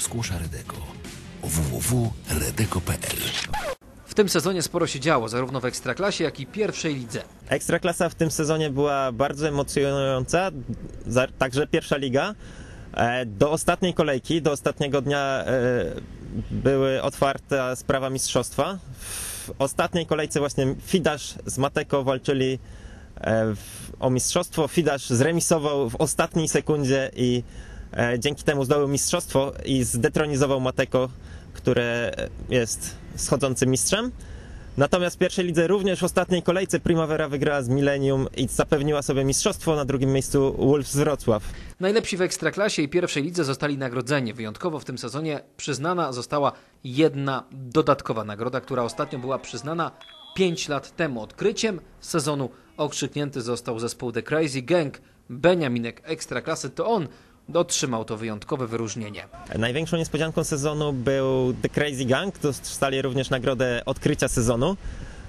Skłosza Redeko www.redeko.pl W tym sezonie sporo się działo, zarówno w Ekstraklasie, jak i pierwszej lidze. Ekstraklasa w tym sezonie była bardzo emocjonująca, także pierwsza liga. E, Do ostatniej kolejki, do ostatniego dnia e, były otwarte sprawa mistrzostwa. W ostatniej kolejce właśnie Fidasz z Mateko walczyli e, o mistrzostwo. Fidasz zremisował w ostatniej sekundzie i dzięki temu zdobył mistrzostwo i zdetronizował Mateko, które jest schodzącym mistrzem. Natomiast w pierwszej lidze również w ostatniej kolejce Primavera wygrała z Millennium i zapewniła sobie mistrzostwo. Na drugim miejscu Wolves Wrocław. Najlepsi w Ekstraklasie i pierwszej lidze zostali nagrodzeni. Wyjątkowo w tym sezonie przyznana została jedna dodatkowa nagroda, która ostatnio była przyznana 5 lat temu. Odkryciem sezonu okrzyknięty został zespół The Crazy Gang. Beniaminek Ekstraklasy to on otrzymał to wyjątkowe wyróżnienie. Największą niespodzianką sezonu był The Crazy Gang. Dostali również nagrodę odkrycia sezonu.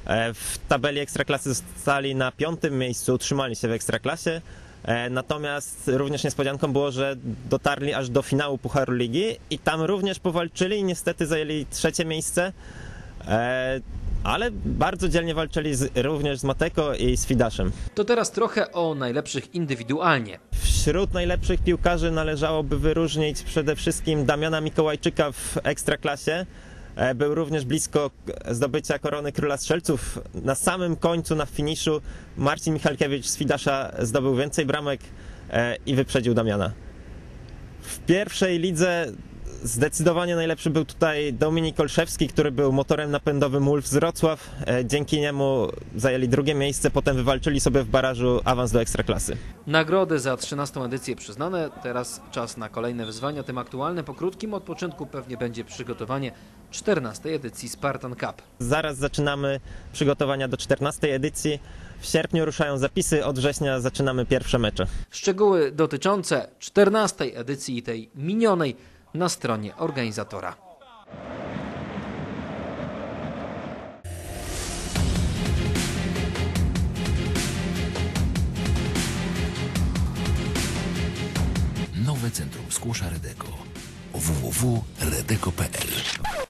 E, W tabeli Ekstraklasy zostali na piątym miejscu, utrzymali się w Ekstraklasie. E, Natomiast również niespodzianką było, że dotarli aż do finału Pucharu Ligi i tam również powalczyli i niestety zajęli trzecie miejsce. Ale bardzo dzielnie walczyli z, również z Mateko i z Fidaszem. To teraz trochę o najlepszych indywidualnie. Wśród najlepszych piłkarzy należałoby wyróżnić przede wszystkim Damiana Mikołajczyka w Ekstraklasie. E, Był również blisko zdobycia korony króla strzelców. Na samym końcu, na finiszu Marcin Michalkiewicz z Fidasza zdobył więcej bramek e, i wyprzedził Damiana. W pierwszej lidze zdecydowanie najlepszy był tutaj Dominik Olszewski, który był motorem napędowym Wolf z Wrocław. E, Dzięki niemu zajęli drugie miejsce, potem wywalczyli sobie w barażu awans do Ekstraklasy. Nagrody za 13 edycję przyznane. Teraz czas na kolejne wyzwania, tym aktualne. Po krótkim odpoczynku pewnie będzie przygotowanie 14 edycji Spartan Cup. Zaraz zaczynamy przygotowania do 14 edycji. W sierpniu ruszają zapisy, od września zaczynamy pierwsze mecze. Szczegóły dotyczące 14 edycji tej minionej na stronie organizatora. Nowe Centrum Skłosza Redeko www.redeko.pl